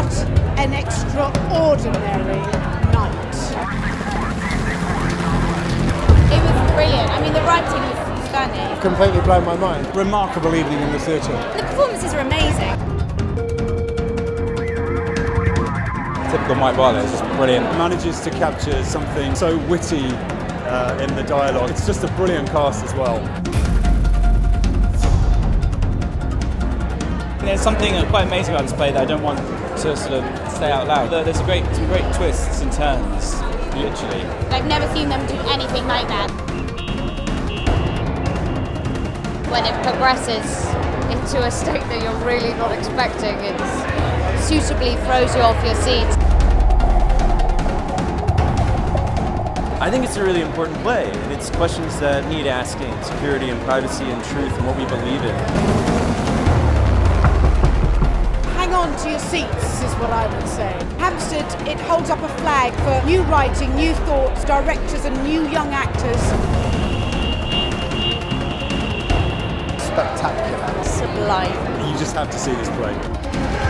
What an extraordinary night. It was brilliant. I mean, the writing was stunning. Completely blown my mind. Remarkable evening in the theatre. The performances are amazing. Typical Mike Bartlett, it's just brilliant. Manages to capture something so witty uh, in the dialogue. It's just a brilliant cast as well. There's something uh, quite amazing about this play that I don't want to sort of say out loud. There's a great, some great twists and turns, literally. I've never seen them do anything like that. When it progresses into a state that you're really not expecting, it suitably throws you off your seat. I think it's a really important play, and it's questions that need asking security and privacy and truth and what we believe in. Your seats, is what I would say. Hampstead, it holds up a flag for new writing, new thoughts, directors, and new young actors. Spectacular. Sublime. You just have to see this play.